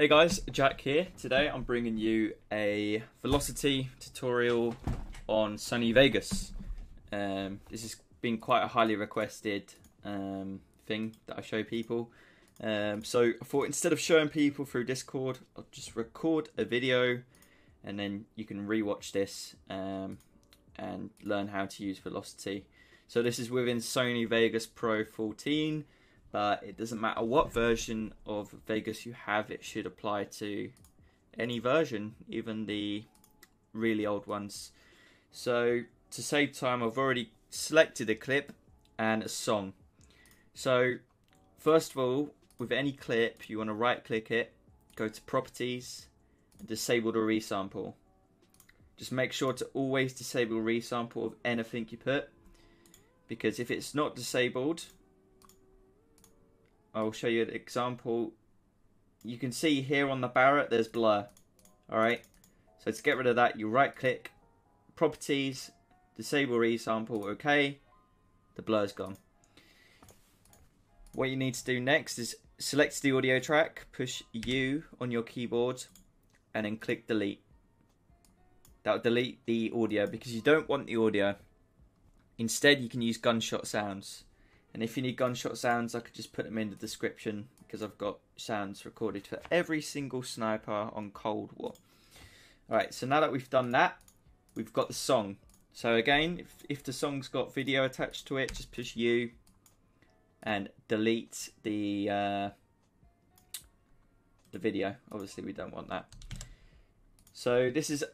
Hey guys, Jack here. Today I'm bringing you a velocity tutorial on Sony Vegas. Um, this has been quite a highly requested um, thing that I show people. Um, so I thought instead of showing people through Discord, I'll just record a video and then you can rewatch this um, and learn how to use velocity. So this is within Sony Vegas Pro 14 but it doesn't matter what version of Vegas you have, it should apply to any version, even the really old ones. So to save time, I've already selected a clip and a song. So first of all, with any clip, you want to right click it, go to properties, disable the resample. Just make sure to always disable resample of anything you put because if it's not disabled, I'll show you an example. You can see here on the Barrett there's blur. Alright, so to get rid of that you right click, properties, disable resample, okay, the blur's gone. What you need to do next is select the audio track, push U on your keyboard, and then click delete. That'll delete the audio because you don't want the audio. Instead, you can use gunshot sounds. And if you need gunshot sounds, I could just put them in the description because I've got sounds recorded for every single sniper on Cold War. Alright, so now that we've done that, we've got the song. So again, if, if the song's got video attached to it, just push U and delete the uh, the video. Obviously, we don't want that. So this is,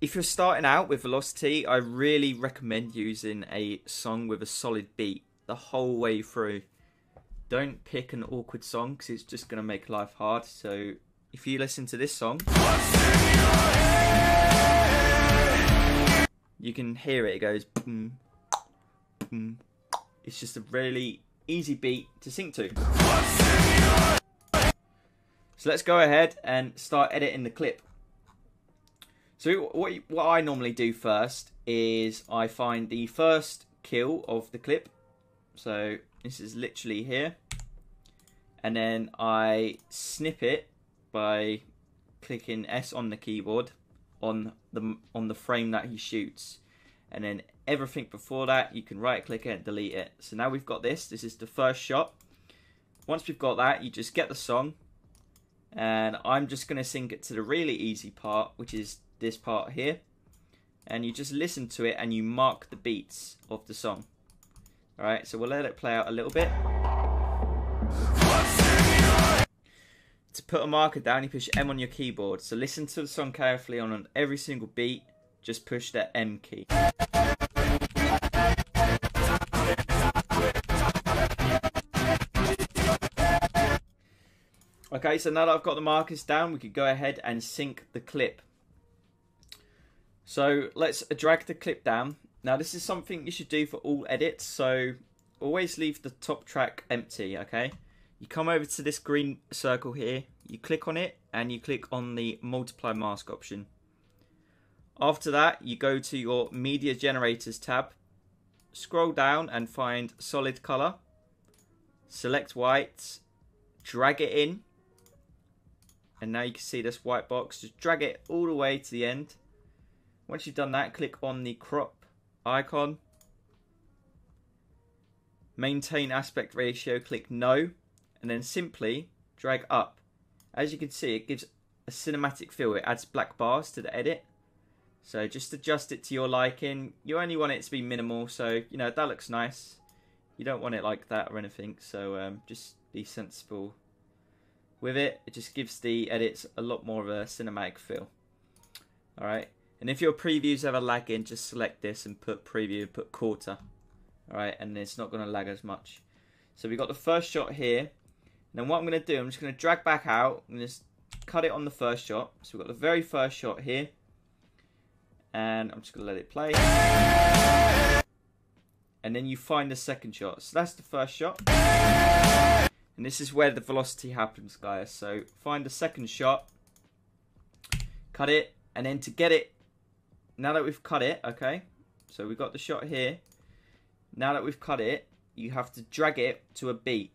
if you're starting out with Velocity, I really recommend using a song with a solid beat the whole way through. Don't pick an awkward song because it's just going to make life hard. So if you listen to this song, you can hear it. It goes boom, boom. It's just a really easy beat to sing to. So let's go ahead and start editing the clip. So what what I normally do first is I find the first kill of the clip so this is literally here. And then I snip it by clicking S on the keyboard on the on the frame that he shoots. And then everything before that, you can right click it and delete it. So now we've got this. This is the first shot. Once we've got that, you just get the song. And I'm just going to sync it to the really easy part, which is this part here. And you just listen to it and you mark the beats of the song. Alright, so we'll let it play out a little bit. To put a marker down, you push M on your keyboard. So listen to the song carefully on every single beat. Just push that M key. Okay, so now that I've got the markers down, we could go ahead and sync the clip. So let's drag the clip down now this is something you should do for all edits, so always leave the top track empty, okay? You come over to this green circle here, you click on it, and you click on the multiply mask option. After that, you go to your media generators tab, scroll down and find solid color, select white, drag it in, and now you can see this white box, just drag it all the way to the end. Once you've done that, click on the crop icon. Maintain aspect ratio, click no, and then simply drag up. As you can see, it gives a cinematic feel. It adds black bars to the edit. So just adjust it to your liking. You only want it to be minimal, so you know that looks nice. You don't want it like that or anything, so um, just be sensible with it. It just gives the edits a lot more of a cinematic feel. Alright, and if your previews ever lagging, just select this and put preview, put quarter. Alright, and it's not going to lag as much. So we've got the first shot here. And then what I'm going to do, I'm just going to drag back out and just cut it on the first shot. So we've got the very first shot here. And I'm just going to let it play. And then you find the second shot. So that's the first shot. And this is where the velocity happens, guys. So find the second shot. Cut it. And then to get it now that we've cut it, okay, so we've got the shot here. Now that we've cut it, you have to drag it to a beat.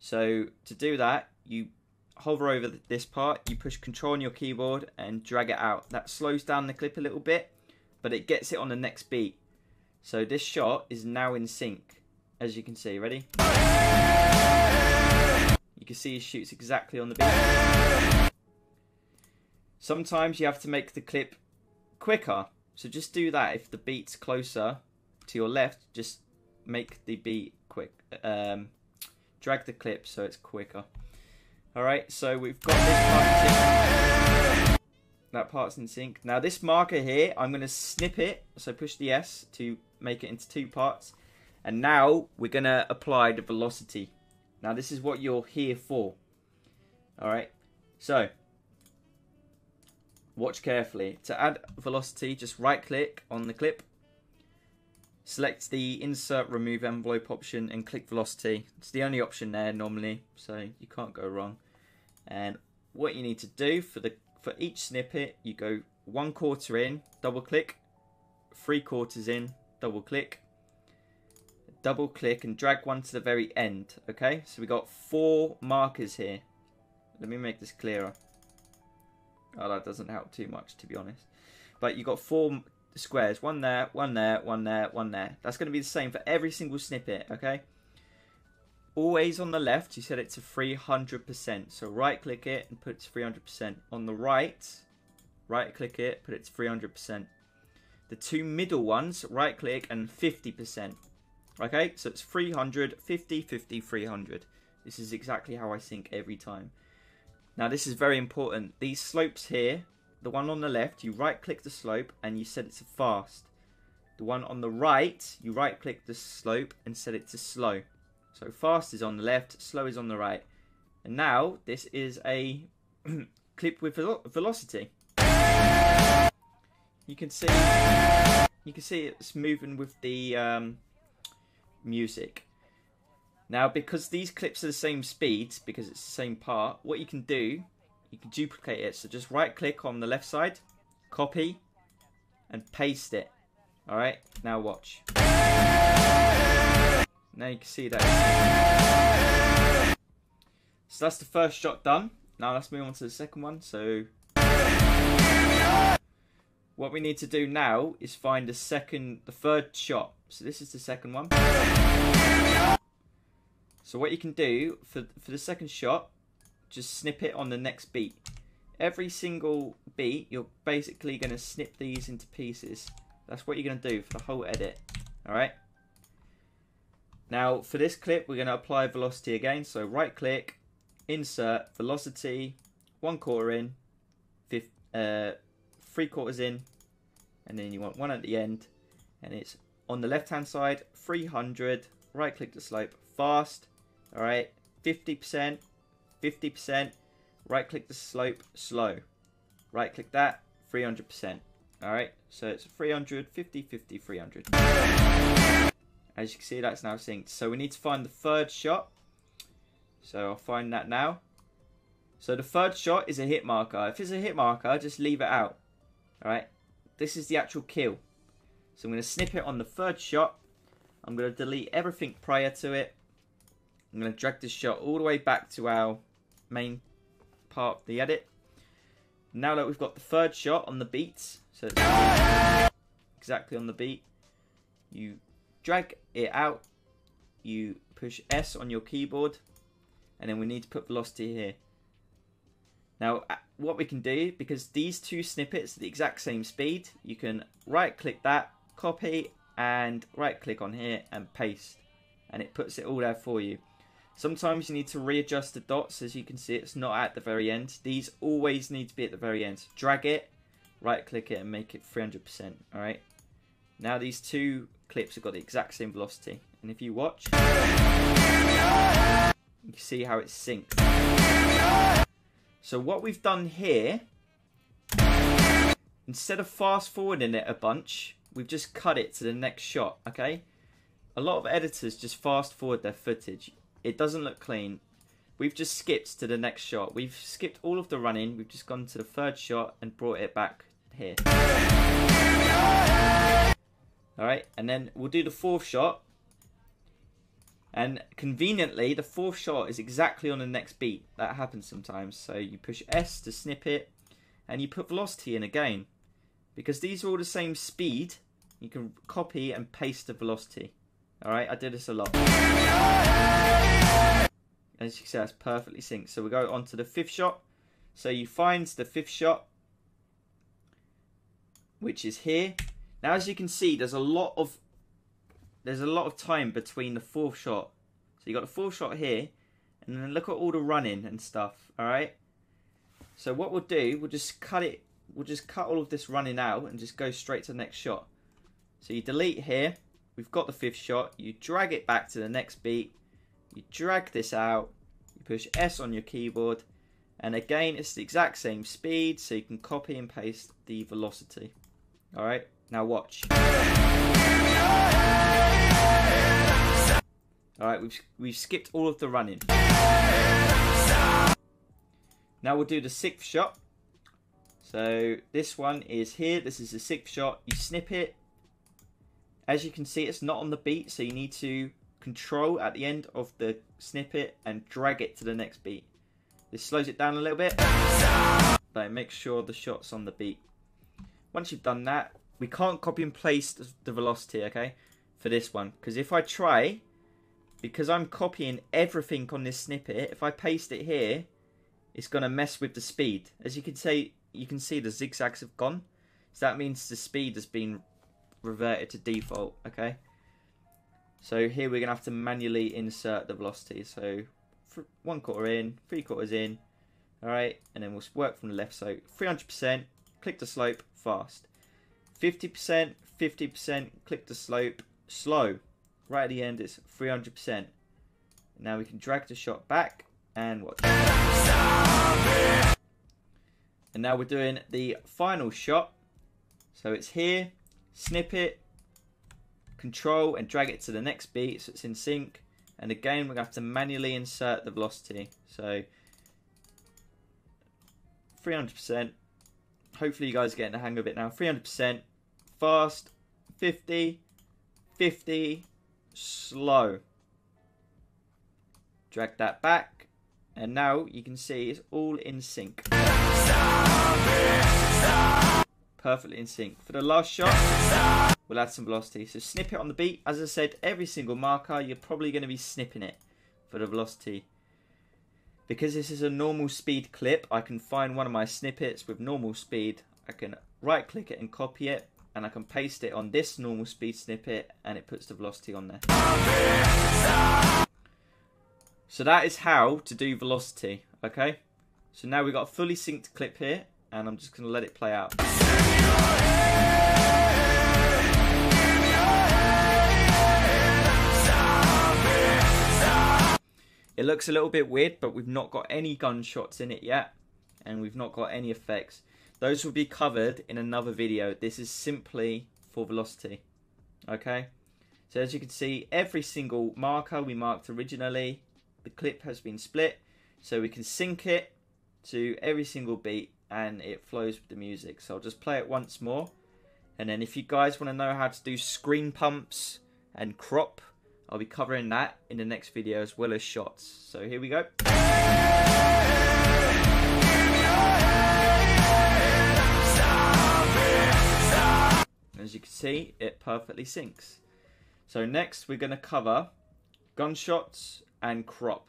So to do that, you hover over this part, you push control on your keyboard and drag it out. That slows down the clip a little bit, but it gets it on the next beat. So this shot is now in sync, as you can see. Ready? You can see he shoots exactly on the beat. Sometimes you have to make the clip quicker. So just do that. If the beat's closer to your left, just make the beat quick. Um, drag the clip so it's quicker. Alright, so we've got this part That part's in sync. Now this marker here, I'm going to snip it. So push the S to make it into two parts. And now we're going to apply the velocity. Now this is what you're here for. Alright, so watch carefully. To add velocity, just right click on the clip. Select the insert remove envelope option and click velocity. It's the only option there normally, so you can't go wrong. And what you need to do for the for each snippet, you go one quarter in, double click, three quarters in, double click, double click and drag one to the very end. Okay, so we got four markers here. Let me make this clearer. Oh, that doesn't help too much, to be honest. But you've got four squares. One there, one there, one there, one there. That's going to be the same for every single snippet, okay? Always on the left, you set it to 300%. So right click it and put it to 300%. On the right, right click it, put it to 300%. The two middle ones, right click and 50%. Okay, so it's 300, 50, 50, 300. This is exactly how I sync every time. Now this is very important. These slopes here, the one on the left, you right click the slope and you set it to fast. The one on the right, you right click the slope and set it to slow. So fast is on the left, slow is on the right. And now this is a clip with velocity. You can see you can see it's moving with the um, music. Now, because these clips are the same speed, because it's the same part, what you can do, you can duplicate it. So just right click on the left side, copy, and paste it. Alright, now watch. Now you can see that. So that's the first shot done. Now let's move on to the second one. So what we need to do now is find the second, the third shot. So this is the second one. So what you can do for, for the second shot, just snip it on the next beat. Every single beat, you're basically going to snip these into pieces. That's what you're going to do for the whole edit. Alright? Now, for this clip, we're going to apply velocity again. So right click, insert, velocity, one quarter in, fifth, uh, three quarters in, and then you want one at the end. And it's on the left hand side, 300, right click the slope, fast, all right, 50%, 50%, right click the slope, slow. Right click that, 300%. All right, so it's 300, 50, 50, 300. As you can see, that's now synced. So we need to find the third shot. So I'll find that now. So the third shot is a hit marker. If it's a hit marker, just leave it out. Alright, this is the actual kill. So I'm going to snip it on the third shot. I'm going to delete everything prior to it. I'm going to drag this shot all the way back to our main part of the edit. Now that we've got the third shot on the beats, so exactly on the beat, you drag it out, you push S on your keyboard, and then we need to put velocity here. Now, uh, what we can do, because these two snippets are the exact same speed, you can right click that, copy, and right click on here and paste. And it puts it all there for you. Sometimes you need to readjust the dots. As you can see, it's not at the very end. These always need to be at the very end. Drag it, right click it, and make it 300%. Alright. Now these two clips have got the exact same velocity. And if you watch, you can see how it syncs. So what we've done here, instead of fast forwarding it a bunch, we've just cut it to the next shot, okay? A lot of editors just fast forward their footage. It doesn't look clean. We've just skipped to the next shot. We've skipped all of the running. We've just gone to the third shot and brought it back here. Alright, and then we'll do the fourth shot. And conveniently, the fourth shot is exactly on the next beat. That happens sometimes. So you push S to snip it, and you put velocity in again. Because these are all the same speed, you can copy and paste the velocity. Alright, I did this a lot. As you can see, that's perfectly synced. So we go on to the fifth shot. So you find the fifth shot, which is here. Now, as you can see, there's a lot of there's a lot of time between the fourth shot. So you got the fourth shot here, and then look at all the running and stuff. All right. So what we'll do, we'll just cut it. We'll just cut all of this running out and just go straight to the next shot. So you delete here. We've got the fifth shot. You drag it back to the next beat. You drag this out. You push S on your keyboard. And again, it's the exact same speed, so you can copy and paste the velocity. All right, now watch. All right, we've we've skipped all of the running. Now we'll do the sixth shot. So this one is here. This is the sixth shot. You snip it. As you can see, it's not on the beat, so you need to control at the end of the snippet and drag it to the next beat. This slows it down a little bit, but make sure the shot's on the beat. Once you've done that, we can't copy and paste the velocity, okay, for this one. Because if I try, because I'm copying everything on this snippet, if I paste it here, it's going to mess with the speed. As you can see, you can see the zigzags have gone. So that means the speed has been reverted to default, okay? So here we're going to have to manually insert the velocity. So one quarter in, three quarters in, alright? And then we'll work from the left. So 300%, click the slope, fast. 50%, 50%, click the slope, slow. Right at the end it's 300%. Now we can drag the shot back and watch. And now we're doing the final shot. So it's here, snip it, control and drag it to the next beat so it's in sync. And again, we're to have to manually insert the velocity. So 300%. Hopefully you guys are getting the hang of it now. 300%. Fast. 50. 50. Slow. Drag that back. And now you can see it's all in sync. Perfectly in sync. For the last shot, we'll add some velocity. So snip it on the beat. As I said, every single marker, you're probably going to be snipping it for the velocity. Because this is a normal speed clip, I can find one of my snippets with normal speed. I can right click it and copy it. And I can paste it on this normal speed snippet and it puts the velocity on there. So that is how to do velocity, okay? So now we've got a fully synced clip here and I'm just going to let it play out. It looks a little bit weird, but we've not got any gunshots in it yet, and we've not got any effects. Those will be covered in another video. This is simply for velocity. Okay? So as you can see, every single marker we marked originally, the clip has been split, so we can sync it to every single beat and it flows with the music. So I'll just play it once more. And then if you guys want to know how to do screen pumps and crop, I'll be covering that in the next video as well as shots. So here we go. As you can see, it perfectly syncs. So next we're going to cover gunshots and crop.